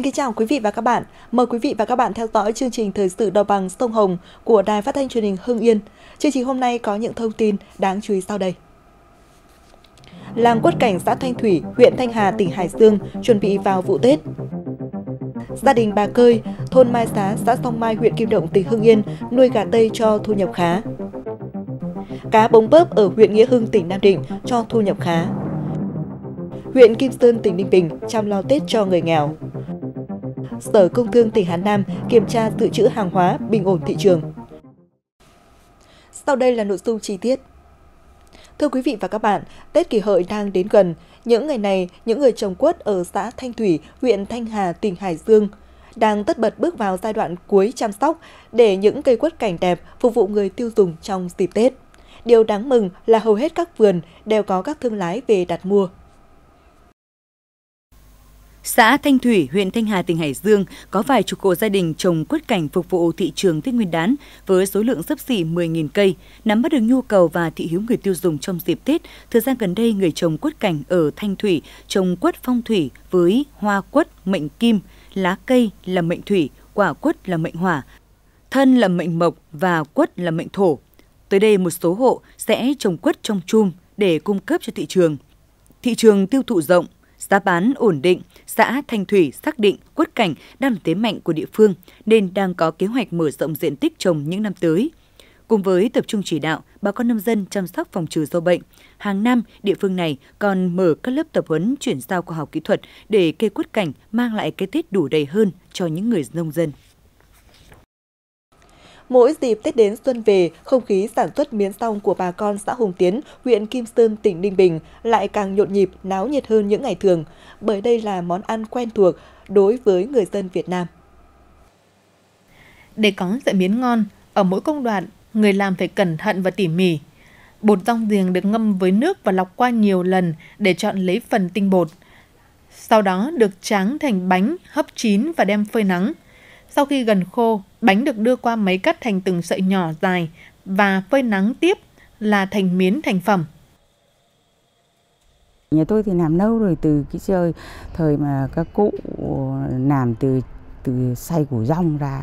Xin kính chào quý vị và các bạn. Mời quý vị và các bạn theo dõi chương trình Thời sự Đồng bằng Sông Hồng của Đài Phát thanh Truyền hình Hưng Yên. Chương trình hôm nay có những thông tin đáng chú ý sau đây. Làng Quất Cảnh xã Thanh Thủy, huyện Thanh Hà, tỉnh Hải Dương chuẩn bị vào vụ Tết. Gia đình bà Cơi, thôn Mai Xá, xã Song Mai, huyện Kim Động, tỉnh Hưng Yên nuôi gà Tây cho thu nhập khá. Cá bống bớp ở huyện Nghĩa Hưng, tỉnh Nam Định cho thu nhập khá. Huyện Kim Sơn, tỉnh Ninh Bình chăm lo Tết cho người nghèo. Sở Công Thương tỉnh Hà Nam kiểm tra dự trữ hàng hóa bình ổn thị trường. Sau đây là nội dung chi tiết. Thưa quý vị và các bạn, Tết kỷ hợi đang đến gần. Những ngày này, những người trồng quất ở xã Thanh Thủy, huyện Thanh Hà, tỉnh Hải Dương đang tất bật bước vào giai đoạn cuối chăm sóc để những cây quất cảnh đẹp phục vụ người tiêu dùng trong dịp Tết. Điều đáng mừng là hầu hết các vườn đều có các thương lái về đặt mua. Xã Thanh Thủy, huyện Thanh Hà, tỉnh Hải Dương có vài chục hộ gia đình trồng quất cảnh phục vụ thị trường Tết Nguyên đán với số lượng sấp xỉ 10.000 cây. Nắm bắt được nhu cầu và thị hiếu người tiêu dùng trong dịp Tết, thời gian gần đây người trồng quất cảnh ở Thanh Thủy trồng quất phong thủy với hoa quất mệnh kim, lá cây là mệnh thủy, quả quất là mệnh hỏa, thân là mệnh mộc và quất là mệnh thổ. Tới đây một số hộ sẽ trồng quất trong chum để cung cấp cho thị trường. Thị trường tiêu thụ rộng, giá bán ổn định, xã Thanh Thủy xác định quất cảnh đang là thế mạnh của địa phương nên đang có kế hoạch mở rộng diện tích trồng những năm tới. Cùng với tập trung chỉ đạo bà con nông dân chăm sóc phòng trừ sâu bệnh, hàng năm địa phương này còn mở các lớp tập huấn chuyển giao khoa học kỹ thuật để cây quất cảnh mang lại cái Tết đủ đầy hơn cho những người nông dân. Mỗi dịp Tết đến xuân về, không khí sản xuất miến xong của bà con xã Hùng Tiến, huyện Kim Sơn, tỉnh Ninh Bình lại càng nhộn nhịp, náo nhiệt hơn những ngày thường, bởi đây là món ăn quen thuộc đối với người dân Việt Nam. Để có sợi miến ngon, ở mỗi công đoạn, người làm phải cẩn thận và tỉ mỉ. Bột rong giềng được ngâm với nước và lọc qua nhiều lần để chọn lấy phần tinh bột. Sau đó được tráng thành bánh, hấp chín và đem phơi nắng. Sau khi gần khô, bánh được đưa qua máy cắt thành từng sợi nhỏ dài và phơi nắng tiếp là thành miến thành phẩm. Nhà tôi thì làm lâu rồi từ cái chơi thời mà các cụ làm từ từ xay củ rong ra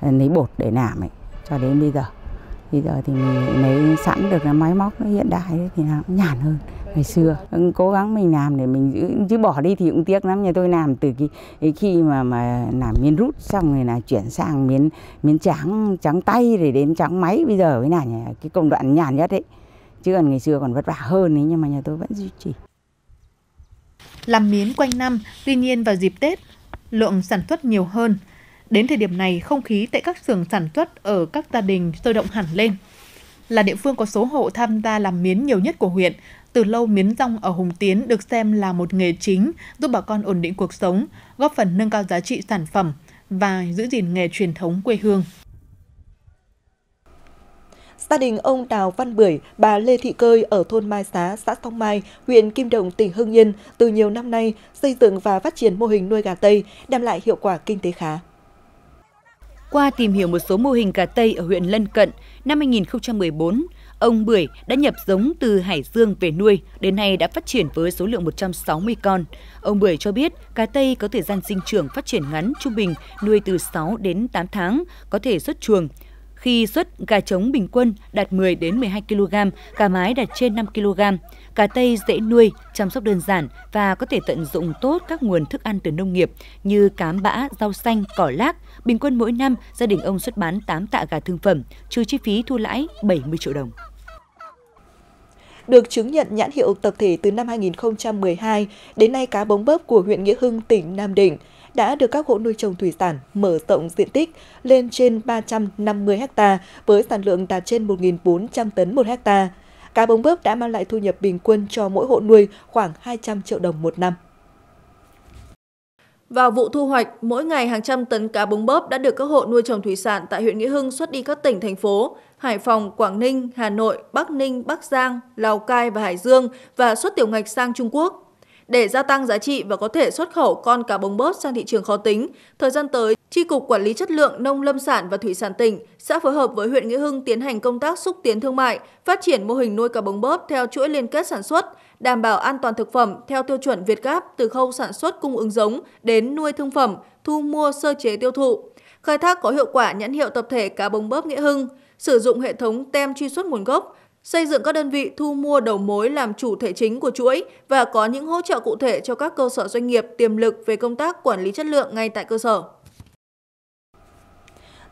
ờ, lấy bột để làm ấy cho đến bây giờ. Bây giờ thì mình lấy sẵn được là máy móc nó hiện đại ấy, thì nó cũng nhàn hơn ngày xưa. Cố gắng mình làm để mình giữ chứ bỏ đi thì cũng tiếc lắm. Nhà tôi làm từ cái, khi mà mà làm miến rút xong rồi là chuyển sang miến miến trắng trắng tay rồi đến trắng máy. Bây giờ cái này cái công đoạn nhàn nhất đấy chứ còn ngày xưa còn vất vả hơn ấy nhưng mà nhà tôi vẫn duy trì. Làm miến quanh năm tuy nhiên vào dịp tết lượng sản xuất nhiều hơn. Đến thời điểm này không khí tại các xưởng sản xuất ở các gia đình sôi động hẳn lên. Là địa phương có số hộ tham gia làm miến nhiều nhất của huyện từ lâu miến rong ở Hùng Tiến được xem là một nghề chính giúp bà con ổn định cuộc sống, góp phần nâng cao giá trị sản phẩm và giữ gìn nghề truyền thống quê hương. Gia đình ông Đào Văn Bưởi, bà Lê Thị Cơi ở thôn Mai Xá, xã Song Mai, huyện Kim Động, tỉnh Hưng Yên từ nhiều năm nay xây dựng và phát triển mô hình nuôi gà Tây đem lại hiệu quả kinh tế khá. Qua tìm hiểu một số mô hình gà Tây ở huyện lân cận, năm 2014, Ông Bưởi đã nhập giống từ Hải Dương về nuôi, đến nay đã phát triển với số lượng 160 con. Ông Bưởi cho biết cá Tây có thời gian sinh trưởng phát triển ngắn trung bình nuôi từ 6 đến 8 tháng, có thể xuất chuồng. Khi xuất, gà trống bình quân đạt 10 đến 12 kg, gà mái đạt trên 5 kg. Cá tây dễ nuôi, chăm sóc đơn giản và có thể tận dụng tốt các nguồn thức ăn từ nông nghiệp như cám bã, rau xanh, cỏ lác. Bình quân mỗi năm, gia đình ông xuất bán 8 tạ gà thương phẩm, trừ chi phí thu lãi 70 triệu đồng được chứng nhận nhãn hiệu tập thể từ năm 2012, đến nay cá bống bớp của huyện Nghĩa Hưng, tỉnh Nam Định đã được các hộ nuôi trồng thủy sản mở rộng diện tích lên trên 350 ha với sản lượng đạt trên 1.400 tấn một ha. Cá bống bớp đã mang lại thu nhập bình quân cho mỗi hộ nuôi khoảng 200 triệu đồng một năm. Vào vụ thu hoạch, mỗi ngày hàng trăm tấn cá bống bớp đã được các hộ nuôi trồng thủy sản tại huyện Nghĩa Hưng xuất đi các tỉnh, thành phố Hải Phòng, Quảng Ninh, Hà Nội, Bắc Ninh, Bắc Giang, Lào Cai và Hải Dương và xuất tiểu ngạch sang Trung Quốc. Để gia tăng giá trị và có thể xuất khẩu con cá bống bớt sang thị trường khó tính, thời gian tới, Tri Cục Quản lý Chất lượng Nông lâm sản và Thủy sản tỉnh sẽ phối hợp với huyện Nghĩa Hưng tiến hành công tác xúc tiến thương mại, phát triển mô hình nuôi cá bống bớt theo chuỗi liên kết sản xuất, đảm bảo an toàn thực phẩm theo tiêu chuẩn Việt Gáp từ khâu sản xuất cung ứng giống đến nuôi thương phẩm, thu mua sơ chế tiêu thụ. Khai thác có hiệu quả nhãn hiệu tập thể cá bống bớp Nghĩa Hưng, sử dụng hệ thống tem truy xuất nguồn gốc, xây dựng các đơn vị thu mua đầu mối làm chủ thể chính của chuỗi và có những hỗ trợ cụ thể cho các cơ sở doanh nghiệp tiềm lực về công tác quản lý chất lượng ngay tại cơ sở.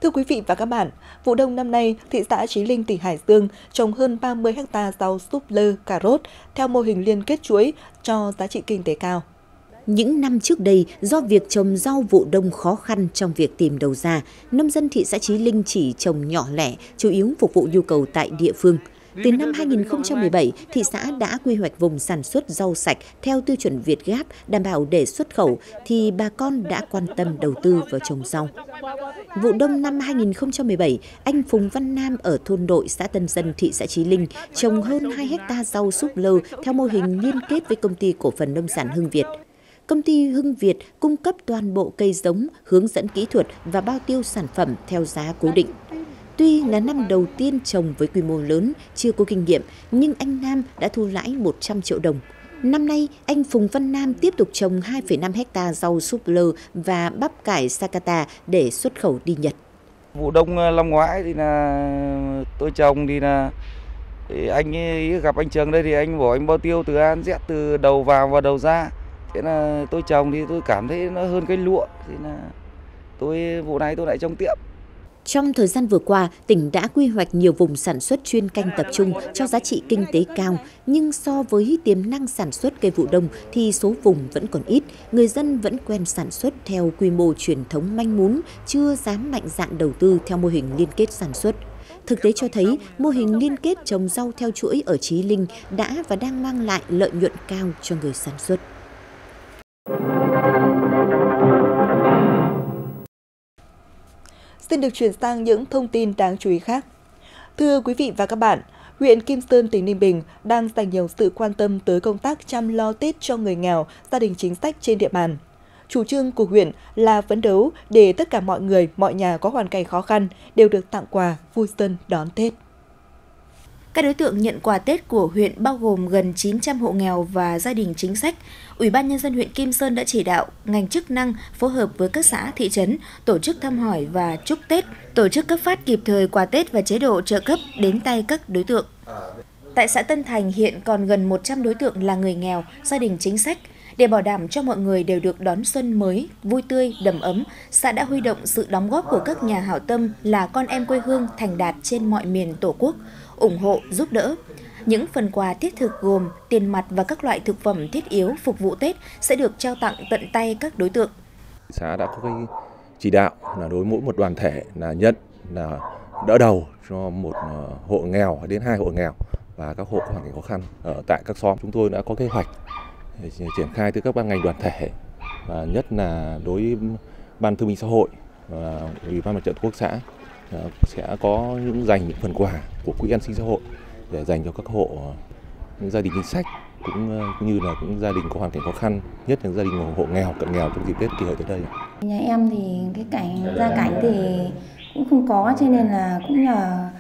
Thưa quý vị và các bạn, vụ đông năm nay, thị xã Chí Linh, tỉnh Hải Dương trồng hơn 30 ha rau súp lơ, cà rốt theo mô hình liên kết chuỗi cho giá trị kinh tế cao. Những năm trước đây, do việc trồng rau vụ đông khó khăn trong việc tìm đầu ra, nông dân thị xã Chí Linh chỉ trồng nhỏ lẻ, chủ yếu phục vụ nhu cầu tại địa phương – từ năm 2017, thị xã đã quy hoạch vùng sản xuất rau sạch theo tiêu chuẩn Việt Gáp đảm bảo để xuất khẩu thì bà con đã quan tâm đầu tư vào trồng rau. Vụ đông năm 2017, anh Phùng Văn Nam ở thôn đội xã Tân Dân, thị xã Chí Linh trồng hơn 2 hecta rau súp lơ theo mô hình liên kết với công ty cổ phần nông sản Hưng Việt công ty Hưng Việt cung cấp toàn bộ cây giống, hướng dẫn kỹ thuật và bao tiêu sản phẩm theo giá cố định. Tuy là năm đầu tiên trồng với quy mô lớn, chưa có kinh nghiệm, nhưng anh Nam đã thu lãi 100 triệu đồng. Năm nay, anh Phùng Văn Nam tiếp tục trồng 2,5 hecta rau súp lơ và bắp cải Sakata để xuất khẩu đi Nhật. Vụ đông à, năm ngoái thì là tôi trồng thì là thì anh ấy gặp anh Trường đây thì anh bảo anh bao tiêu từ An Z từ đầu vào và đầu ra. Thế là tôi trồng thì tôi cảm thấy nó hơn cái lụa thì là tôi vụ này tôi lại trồng tiệm. Trong thời gian vừa qua, tỉnh đã quy hoạch nhiều vùng sản xuất chuyên canh tập trung cho giá trị kinh tế cao, nhưng so với tiềm năng sản xuất cây vụ đông thì số vùng vẫn còn ít, người dân vẫn quen sản xuất theo quy mô truyền thống manh mún, chưa dám mạnh dạn đầu tư theo mô hình liên kết sản xuất. Thực tế cho thấy, mô hình liên kết trồng rau theo chuỗi ở Chí Linh đã và đang mang lại lợi nhuận cao cho người sản xuất. Xin được chuyển sang những thông tin đáng chú ý khác. Thưa quý vị và các bạn, huyện Kim Sơn, tỉnh Ninh Bình đang dành nhiều sự quan tâm tới công tác chăm lo Tết cho người nghèo, gia đình chính sách trên địa bàn. Chủ trương của huyện là phấn đấu để tất cả mọi người, mọi nhà có hoàn cảnh khó khăn đều được tặng quà, vui xuân đón Tết. Các đối tượng nhận quà Tết của huyện bao gồm gần 900 hộ nghèo và gia đình chính sách. Ủy ban Nhân dân huyện Kim Sơn đã chỉ đạo ngành chức năng phối hợp với các xã, thị trấn tổ chức thăm hỏi và chúc Tết, tổ chức cấp phát kịp thời quà Tết và chế độ trợ cấp đến tay các đối tượng. Tại xã Tân Thành hiện còn gần 100 đối tượng là người nghèo, gia đình chính sách. Để bảo đảm cho mọi người đều được đón xuân mới, vui tươi, đầm ấm, xã đã huy động sự đóng góp của các nhà hảo tâm là con em quê hương thành đạt trên mọi miền Tổ quốc, ủng hộ, giúp đỡ. Những phần quà thiết thực gồm tiền mặt và các loại thực phẩm thiết yếu phục vụ Tết sẽ được trao tặng tận tay các đối tượng. Xã đã có cái chỉ đạo là đối mỗi một đoàn thể là nhận là đỡ đầu cho một ờ, hộ nghèo đến hai hộ nghèo và các hộ có hoàn cảnh khó khăn ở tại các xóm chúng tôi đã có kế hoạch ờ, triển khai từ các ban ngành đoàn thể và nhất là đối với ban thương minh xã hội và ủy ban mặt trận quốc xã Ờ, sẽ có những dành những phần quà của quỹ an sinh xã hội để dành cho các hộ ờ, những gia đình chính sách cũng ờ, như là cũng gia đình có hoàn cảnh khó khăn, nhất là gia đình hộ nghèo, cận nghèo trong dịp Tết kỷ hợi tới đây. Nhà em thì cái cảnh, gia cảnh thì cũng không có, cho nên là cũng nhờ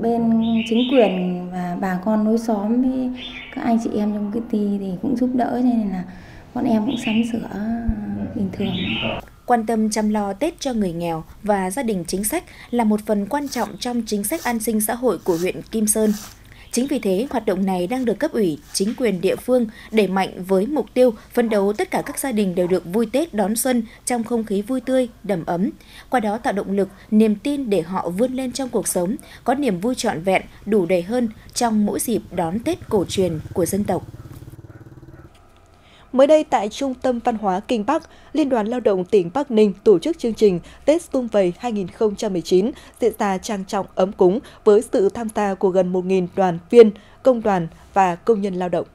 bên chính quyền và bà con nối xóm với các anh chị em trong cái ty thì cũng giúp đỡ, cho nên là bọn em cũng sắm sửa bình thường quan tâm chăm lo Tết cho người nghèo và gia đình chính sách là một phần quan trọng trong chính sách an sinh xã hội của huyện Kim Sơn. Chính vì thế, hoạt động này đang được cấp ủy, chính quyền địa phương đẩy mạnh với mục tiêu phấn đấu tất cả các gia đình đều được vui Tết đón xuân trong không khí vui tươi, đầm ấm. Qua đó tạo động lực, niềm tin để họ vươn lên trong cuộc sống, có niềm vui trọn vẹn, đủ đầy hơn trong mỗi dịp đón Tết cổ truyền của dân tộc. Mới đây tại Trung tâm Văn hóa Kinh Bắc, Liên đoàn Lao động tỉnh Bắc Ninh tổ chức chương trình Tết Xung Vầy 2019 diễn ra trang trọng ấm cúng với sự tham gia của gần 1.000 đoàn viên, công đoàn và công nhân lao động.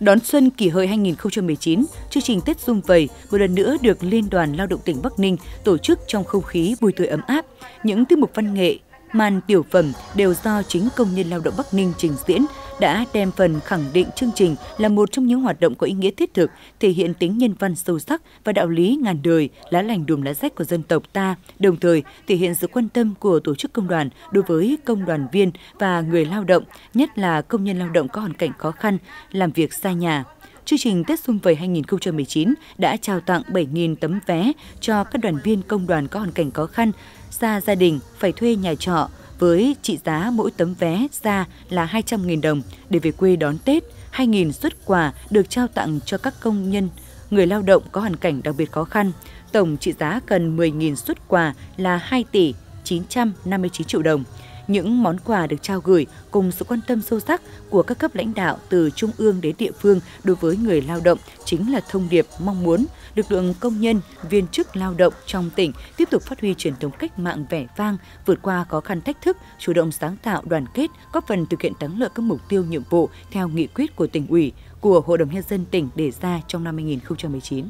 Đón xuân kỷ hợi 2019, chương trình Tết Dung Vầy một lần nữa được Liên đoàn Lao động tỉnh Bắc Ninh tổ chức trong không khí vui tươi ấm áp. Những tiết mục văn nghệ, màn tiểu phẩm đều do chính công nhân lao động Bắc Ninh trình diễn đã đem phần khẳng định chương trình là một trong những hoạt động có ý nghĩa thiết thực, thể hiện tính nhân văn sâu sắc và đạo lý ngàn đời, lá lành đùm lá rách của dân tộc ta, đồng thời thể hiện sự quan tâm của tổ chức công đoàn đối với công đoàn viên và người lao động, nhất là công nhân lao động có hoàn cảnh khó khăn, làm việc xa nhà. Chương trình Tết Xuân Vầy 2019 đã trao tặng 7.000 tấm vé cho các đoàn viên công đoàn có hoàn cảnh khó khăn, xa gia đình phải thuê nhà trọ với trị giá mỗi tấm vé ra là 200.000 đồng để về quê đón Tết. 2.000 xuất quà được trao tặng cho các công nhân, người lao động có hoàn cảnh đặc biệt khó khăn. Tổng trị giá cần 10.000 xuất quà là 2 tỷ 959 triệu đồng. Những món quà được trao gửi cùng sự quan tâm sâu sắc của các cấp lãnh đạo từ trung ương đến địa phương đối với người lao động chính là thông điệp mong muốn lực lượng công nhân, viên chức lao động trong tỉnh tiếp tục phát huy truyền thống cách mạng vẻ vang, vượt qua khó khăn thách thức, chủ động sáng tạo đoàn kết, góp phần thực hiện thắng lợi các mục tiêu nhiệm vụ theo nghị quyết của tỉnh ủy, của Hội đồng Nhân dân tỉnh đề ra trong năm 2019.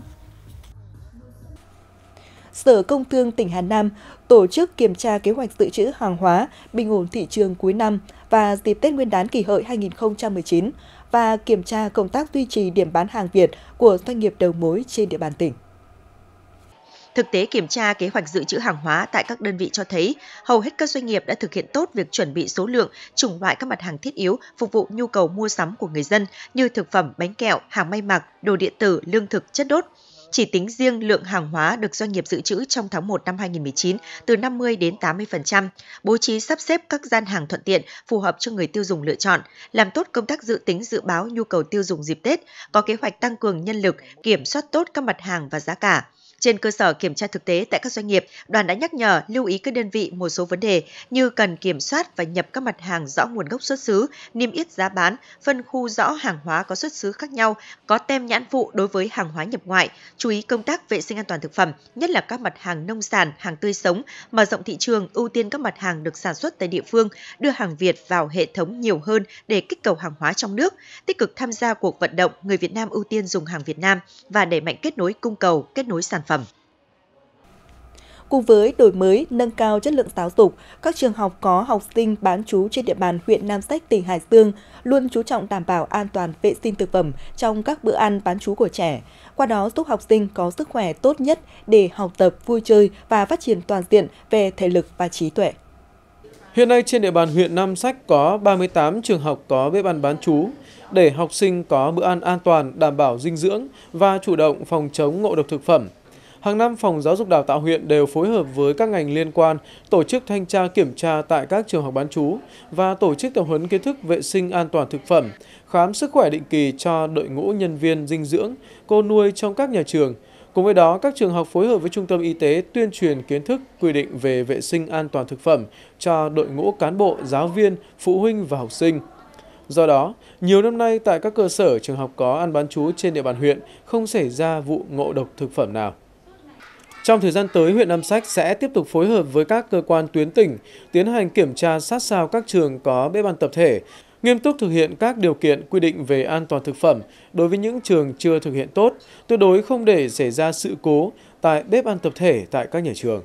Sở Công Thương tỉnh Hà Nam tổ chức kiểm tra kế hoạch dự trữ hàng hóa, bình ổn thị trường cuối năm và dịp Tết Nguyên đán kỷ hợi 2019 và kiểm tra công tác duy trì điểm bán hàng Việt của doanh nghiệp đầu mối trên địa bàn tỉnh. Thực tế kiểm tra kế hoạch dự trữ hàng hóa tại các đơn vị cho thấy, hầu hết các doanh nghiệp đã thực hiện tốt việc chuẩn bị số lượng, chủng loại các mặt hàng thiết yếu phục vụ nhu cầu mua sắm của người dân như thực phẩm, bánh kẹo, hàng may mặc, đồ điện tử, lương thực, chất đốt. Chỉ tính riêng lượng hàng hóa được doanh nghiệp dự trữ trong tháng 1 năm 2019 từ 50 đến 80%, bố trí sắp xếp các gian hàng thuận tiện phù hợp cho người tiêu dùng lựa chọn, làm tốt công tác dự tính dự báo nhu cầu tiêu dùng dịp Tết, có kế hoạch tăng cường nhân lực, kiểm soát tốt các mặt hàng và giá cả. Trên cơ sở kiểm tra thực tế tại các doanh nghiệp, đoàn đã nhắc nhở lưu ý các đơn vị một số vấn đề như cần kiểm soát và nhập các mặt hàng rõ nguồn gốc xuất xứ, niêm yết giá bán, phân khu rõ hàng hóa có xuất xứ khác nhau, có tem nhãn phụ đối với hàng hóa nhập ngoại, chú ý công tác vệ sinh an toàn thực phẩm, nhất là các mặt hàng nông sản, hàng tươi sống, mở rộng thị trường, ưu tiên các mặt hàng được sản xuất tại địa phương, đưa hàng Việt vào hệ thống nhiều hơn để kích cầu hàng hóa trong nước, tích cực tham gia cuộc vận động người Việt Nam ưu tiên dùng hàng Việt Nam và đẩy mạnh kết nối cung cầu, kết nối sản phẩm. Cùng với đổi mới, nâng cao chất lượng giáo dục, các trường học có học sinh bán trú trên địa bàn huyện Nam Sách, tỉnh Hải Dương luôn chú trọng đảm bảo an toàn vệ sinh thực phẩm trong các bữa ăn bán trú của trẻ, qua đó giúp học sinh có sức khỏe tốt nhất để học tập, vui chơi và phát triển toàn diện về thể lực và trí tuệ. Hiện nay trên địa bàn huyện Nam Sách có 38 trường học có bếp ăn bán trú để học sinh có bữa ăn an toàn, đảm bảo dinh dưỡng và chủ động phòng chống ngộ độc thực phẩm. Hàng năm, Phòng Giáo dục Đào tạo huyện đều phối hợp với các ngành liên quan tổ chức thanh tra kiểm tra tại các trường học bán trú và tổ chức tập huấn kiến thức vệ sinh an toàn thực phẩm, khám sức khỏe định kỳ cho đội ngũ nhân viên dinh dưỡng, cô nuôi trong các nhà trường. Cùng với đó, các trường học phối hợp với trung tâm y tế tuyên truyền kiến thức quy định về vệ sinh an toàn thực phẩm cho đội ngũ cán bộ, giáo viên, phụ huynh và học sinh. Do đó, nhiều năm nay tại các cơ sở trường học có ăn bán trú trên địa bàn huyện không xảy ra vụ ngộ độc thực phẩm nào. Trong thời gian tới, huyện Nam Sách sẽ tiếp tục phối hợp với các cơ quan tuyến tỉnh tiến hành kiểm tra sát sao các trường có bếp ăn tập thể, nghiêm túc thực hiện các điều kiện quy định về an toàn thực phẩm đối với những trường chưa thực hiện tốt, tuyệt đối không để xảy ra sự cố tại bếp ăn tập thể tại các nhà trường.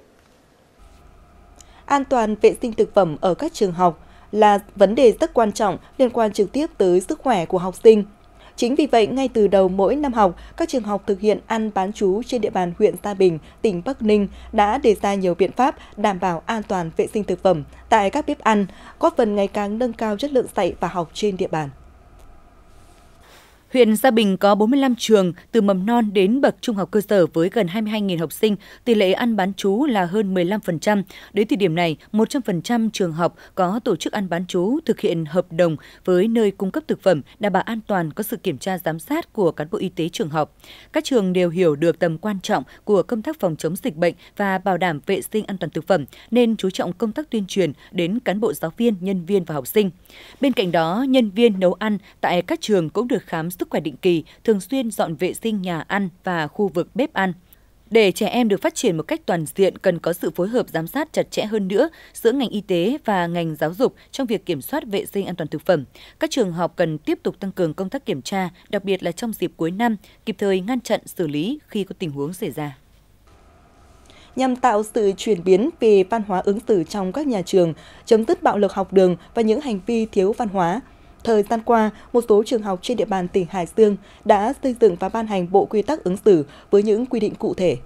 An toàn vệ sinh thực phẩm ở các trường học là vấn đề rất quan trọng liên quan trực tiếp tới sức khỏe của học sinh, Chính vì vậy, ngay từ đầu mỗi năm học, các trường học thực hiện ăn bán chú trên địa bàn huyện Gia Bình, tỉnh Bắc Ninh đã đề ra nhiều biện pháp đảm bảo an toàn vệ sinh thực phẩm tại các bếp ăn, góp phần ngày càng nâng cao chất lượng dạy và học trên địa bàn. Huyện Gia Bình có 45 trường từ mầm non đến bậc trung học cơ sở với gần 22.000 học sinh, tỷ lệ ăn bán chú là hơn 15%. Đến thời điểm này, 100% trường học có tổ chức ăn bán chú thực hiện hợp đồng với nơi cung cấp thực phẩm đảm bảo an toàn có sự kiểm tra giám sát của cán bộ y tế trường học. Các trường đều hiểu được tầm quan trọng của công tác phòng chống dịch bệnh và bảo đảm vệ sinh an toàn thực phẩm nên chú trọng công tác tuyên truyền đến cán bộ giáo viên, nhân viên và học sinh. Bên cạnh đó, nhân viên nấu ăn tại các trường cũng được khám sức sức khỏe định kỳ, thường xuyên dọn vệ sinh nhà ăn và khu vực bếp ăn. Để trẻ em được phát triển một cách toàn diện cần có sự phối hợp giám sát chặt chẽ hơn nữa giữa ngành y tế và ngành giáo dục trong việc kiểm soát vệ sinh an toàn thực phẩm. Các trường học cần tiếp tục tăng cường công tác kiểm tra, đặc biệt là trong dịp cuối năm, kịp thời ngăn chặn xử lý khi có tình huống xảy ra. nhằm tạo sự chuyển biến về văn hóa ứng xử trong các nhà trường, chấm dứt bạo lực học đường và những hành vi thiếu văn hóa. Thời gian qua, một số trường học trên địa bàn tỉnh Hải Dương đã xây dựng và ban hành bộ quy tắc ứng xử với những quy định cụ thể.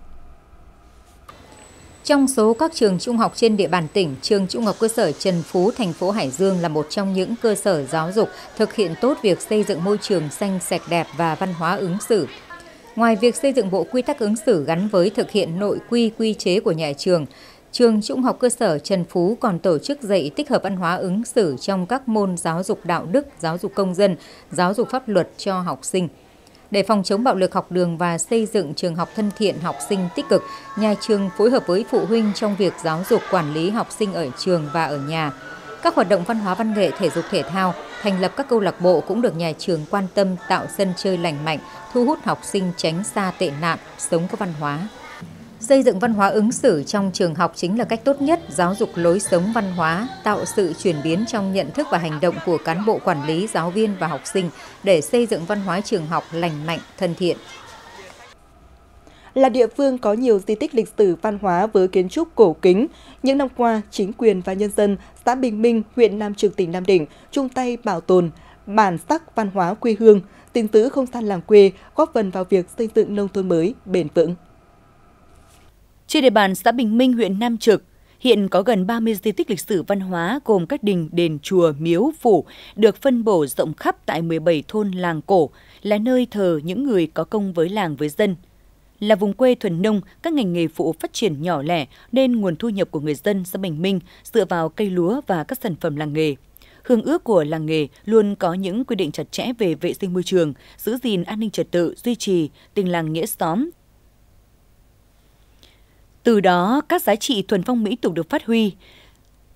Trong số các trường trung học trên địa bàn tỉnh, trường Trung học cơ sở Trần Phú, thành phố Hải Dương là một trong những cơ sở giáo dục thực hiện tốt việc xây dựng môi trường xanh sạch đẹp và văn hóa ứng xử. Ngoài việc xây dựng bộ quy tắc ứng xử gắn với thực hiện nội quy quy chế của nhà trường, trường Trung học cơ sở Trần Phú còn tổ chức dạy tích hợp văn hóa ứng xử trong các môn giáo dục đạo đức, giáo dục công dân, giáo dục pháp luật cho học sinh. Để phòng chống bạo lực học đường và xây dựng trường học thân thiện học sinh tích cực, nhà trường phối hợp với phụ huynh trong việc giáo dục quản lý học sinh ở trường và ở nhà. Các hoạt động văn hóa văn nghệ thể dục thể thao, thành lập các câu lạc bộ cũng được nhà trường quan tâm tạo sân chơi lành mạnh, thu hút học sinh tránh xa tệ nạn, sống có văn hóa. Xây dựng văn hóa ứng xử trong trường học chính là cách tốt nhất giáo dục lối sống văn hóa, tạo sự chuyển biến trong nhận thức và hành động của cán bộ quản lý, giáo viên và học sinh để xây dựng văn hóa trường học lành mạnh, thân thiện. Là địa phương có nhiều di tích lịch sử văn hóa với kiến trúc cổ kính, những năm qua, chính quyền và nhân dân xã Bình Minh, huyện Nam Trực, tỉnh Nam Định chung tay bảo tồn bản sắc văn hóa quê hương, gìn giữ không gian làng quê, góp phần vào việc xây dựng nông thôn mới bền vững. Trên địa bàn xã Bình Minh, huyện Nam Trực, hiện có gần 30 di tích lịch sử văn hóa gồm các đình, đền, chùa, miếu, phủ được phân bổ rộng khắp tại 17 thôn làng cổ, là nơi thờ những người có công với làng với dân. Là vùng quê thuần nông, các ngành nghề phụ phát triển nhỏ lẻ nên nguồn thu nhập của người dân xã Bình Minh dựa vào cây lúa và các sản phẩm làng nghề. Hương ước của làng nghề luôn có những quy định chặt chẽ về vệ sinh môi trường, giữ gìn an ninh trật tự, duy trì tình làng nghĩa xóm, từ đó, các giá trị thuần phong mỹ tục được phát huy.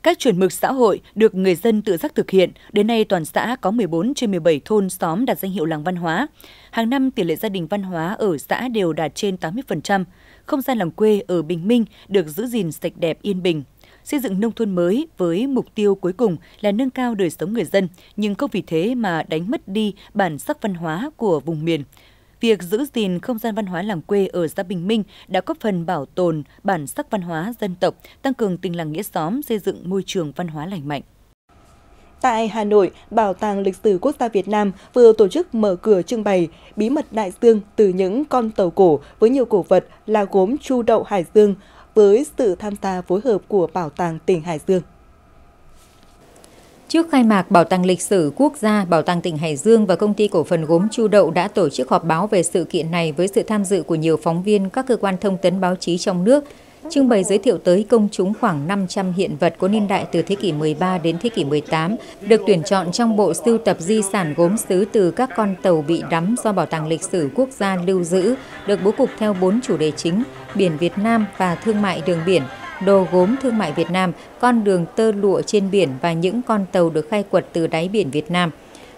Các chuẩn mực xã hội được người dân tự giác thực hiện. Đến nay, toàn xã có 14 trên 17 thôn xóm đạt danh hiệu làng văn hóa. Hàng năm, tỷ lệ gia đình văn hóa ở xã đều đạt trên 80%. Không gian làng quê ở Bình Minh được giữ gìn sạch đẹp yên bình. Xây dựng nông thôn mới với mục tiêu cuối cùng là nâng cao đời sống người dân, nhưng không vì thế mà đánh mất đi bản sắc văn hóa của vùng miền việc giữ gìn không gian văn hóa làng quê ở xã Bình Minh đã góp phần bảo tồn bản sắc văn hóa dân tộc, tăng cường tình làng nghĩa xóm, xây dựng môi trường văn hóa lành mạnh. Tại Hà Nội, Bảo tàng Lịch sử Quốc gia Việt Nam vừa tổ chức mở cửa trưng bày bí mật đại dương từ những con tàu cổ với nhiều cổ vật là gốm chu đậu Hải Dương với sự tham gia phối hợp của Bảo tàng tỉnh Hải Dương. Trước khai mạc, Bảo tàng Lịch sử Quốc gia, Bảo tàng tỉnh Hải Dương và Công ty Cổ phần Gốm Chu Đậu đã tổ chức họp báo về sự kiện này với sự tham dự của nhiều phóng viên các cơ quan thông tấn báo chí trong nước. Trưng bày giới thiệu tới công chúng khoảng 500 hiện vật có niên đại từ thế kỷ 13 đến thế kỷ 18, được tuyển chọn trong bộ sưu tập di sản gốm sứ từ các con tàu bị đắm do Bảo tàng Lịch sử Quốc gia lưu giữ, được bố cục theo bốn chủ đề chính, biển Việt Nam và thương mại đường biển – đồ gốm thương mại Việt Nam, con đường tơ lụa trên biển và những con tàu được khai quật từ đáy biển Việt Nam.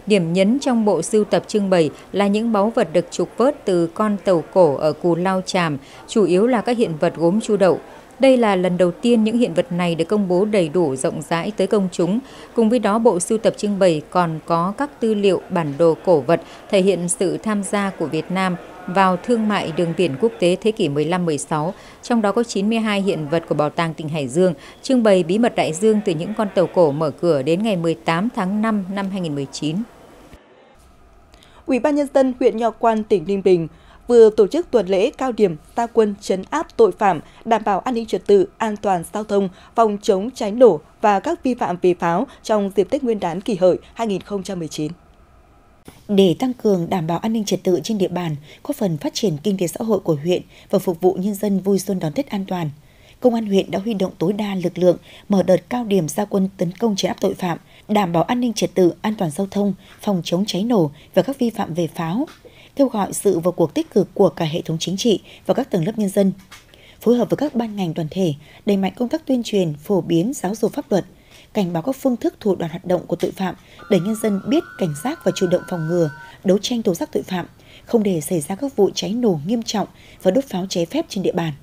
Điểm nhấn trong bộ sưu tập trưng bày là những báu vật được trục vớt từ con tàu cổ ở Cù Lao Tràm, chủ yếu là các hiện vật gốm chu đậu. Đây là lần đầu tiên những hiện vật này được công bố đầy đủ rộng rãi tới công chúng. Cùng với đó, bộ sưu tập trưng bày còn có các tư liệu bản đồ cổ vật thể hiện sự tham gia của Việt Nam vào thương mại đường biển quốc tế thế kỷ 15-16, trong đó có 92 hiện vật của Bảo tàng tỉnh Hải Dương, trưng bày bí mật đại dương từ những con tàu cổ mở cửa đến ngày 18 tháng 5 năm 2019. Ủy ban nhân dân huyện Nho Quan tỉnh Ninh Bình vừa tổ chức tuần lễ cao điểm ta quân chấn áp tội phạm, đảm bảo an ninh trật tự, an toàn giao thông, phòng chống cháy nổ và các vi phạm về pháo trong dịp Tết Nguyên đán kỷ hợi 2019. Để tăng cường đảm bảo an ninh trật tự trên địa bàn, góp phần phát triển kinh tế xã hội của huyện và phục vụ nhân dân vui xuân đón Tết an toàn, Công an huyện đã huy động tối đa lực lượng mở đợt cao điểm gia quân tấn công chấn áp tội phạm, đảm bảo an ninh trật tự, an toàn giao thông, phòng chống cháy nổ và các vi phạm về pháo, kêu gọi sự vào cuộc tích cực của cả hệ thống chính trị và các tầng lớp nhân dân. Phối hợp với các ban ngành đoàn thể, đẩy mạnh công tác tuyên truyền, phổ biến giáo dục pháp luật, cảnh báo các phương thức thủ đoạn hoạt động của tội phạm để nhân dân biết cảnh giác và chủ động phòng ngừa, đấu tranh tố giác tội phạm, không để xảy ra các vụ cháy nổ nghiêm trọng và đốt pháo cháy phép trên địa bàn.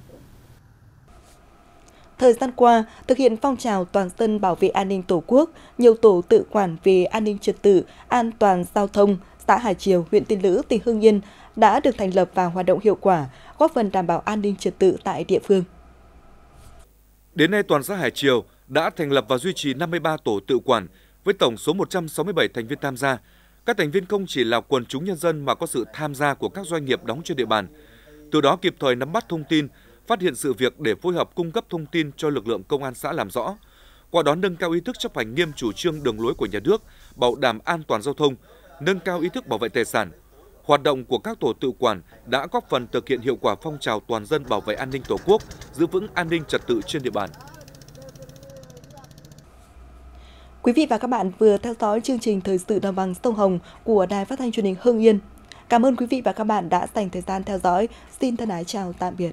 Thời gian qua, thực hiện phong trào toàn dân bảo vệ an ninh Tổ quốc, nhiều tổ tự quản về an ninh trật tự, an toàn giao thông, xã Hải Triều, huyện Tiên Lữ, tỉnh Hưng Yên đã được thành lập và hoạt động hiệu quả, góp phần đảm bảo an ninh trật tự tại địa phương. Đến nay toàn xã Hải Triều đã thành lập và duy trì 53 tổ tự quản với tổng số 167 thành viên tham gia. Các thành viên không chỉ là quần chúng nhân dân mà có sự tham gia của các doanh nghiệp đóng trên địa bàn. Từ đó kịp thời nắm bắt thông tin, phát hiện sự việc để phối hợp cung cấp thông tin cho lực lượng công an xã làm rõ. Qua đó nâng cao ý thức chấp hành nghiêm chủ trương đường lối của nhà nước, bảo đảm an toàn giao thông, nâng cao ý thức bảo vệ tài sản. Hoạt động của các tổ tự quản đã góp phần thực hiện hiệu quả phong trào toàn dân bảo vệ an ninh Tổ quốc, giữ vững an ninh trật tự trên địa bàn. Quý vị và các bạn vừa theo dõi chương trình Thời sự đồng bằng sông Hồng của Đài Phát thanh Truyền hình Hưng Yên. Cảm ơn quý vị và các bạn đã dành thời gian theo dõi. Xin thân ái chào tạm biệt.